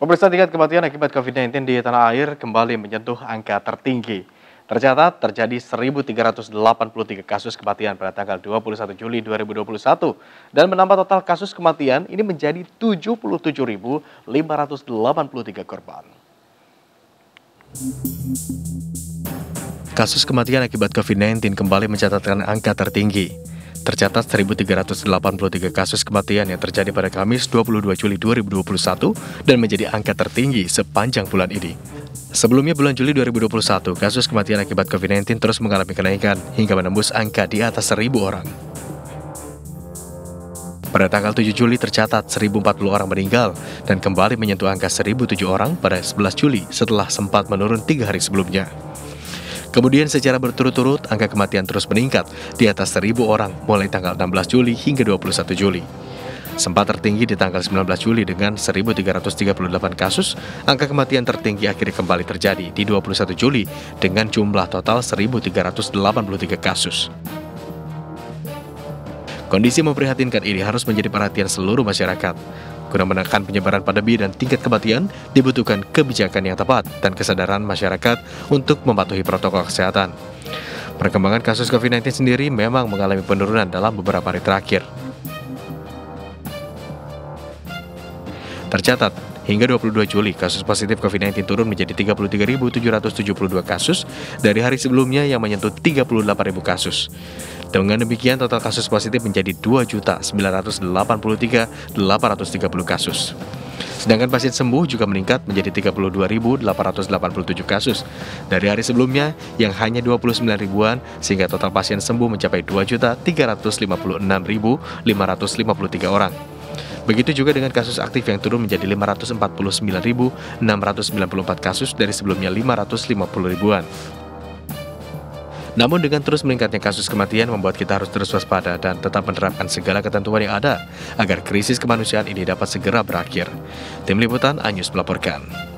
Pemirsa tingkat kematian akibat COVID-19 di tanah air kembali menyentuh angka tertinggi. Tercatat terjadi 1.383 kasus kematian pada tanggal 21 Juli 2021 dan menambah total kasus kematian ini menjadi 77.583 korban. Kasus kematian akibat COVID-19 kembali mencatatkan angka tertinggi. Tercatat 1.383 kasus kematian yang terjadi pada Kamis 22 Juli 2021 dan menjadi angka tertinggi sepanjang bulan ini. Sebelumnya bulan Juli 2021, kasus kematian akibat COVID-19 terus mengalami kenaikan hingga menembus angka di atas 1.000 orang. Pada tanggal 7 Juli tercatat 1.040 orang meninggal dan kembali menyentuh angka 1.007 orang pada 11 Juli setelah sempat menurun tiga hari sebelumnya. Kemudian secara berturut-turut angka kematian terus meningkat di atas 1.000 orang mulai tanggal 16 Juli hingga 21 Juli. Sempat tertinggi di tanggal 19 Juli dengan 1.338 kasus, angka kematian tertinggi akhirnya kembali terjadi di 21 Juli dengan jumlah total 1.383 kasus. Kondisi memprihatinkan ini harus menjadi perhatian seluruh masyarakat. Guna menekan penyebaran pandemi dan tingkat kematian, dibutuhkan kebijakan yang tepat dan kesadaran masyarakat untuk mematuhi protokol kesehatan. Perkembangan kasus COVID-19 sendiri memang mengalami penurunan dalam beberapa hari terakhir. Tercatat, hingga 22 Juli, kasus positif COVID-19 turun menjadi 33.772 kasus dari hari sebelumnya yang menyentuh 38.000 kasus. Dengan demikian, total kasus positif menjadi 2.983.830 kasus. Sedangkan pasien sembuh juga meningkat menjadi 32.887 kasus dari hari sebelumnya yang hanya 29 ribuan sehingga total pasien sembuh mencapai 2.356.553 orang. Begitu juga dengan kasus aktif yang turun menjadi 549.694 kasus dari sebelumnya 550 ribuan. Namun dengan terus meningkatnya kasus kematian membuat kita harus terus waspada dan tetap menerapkan segala ketentuan yang ada agar krisis kemanusiaan ini dapat segera berakhir. Tim Liputan Anyus melaporkan.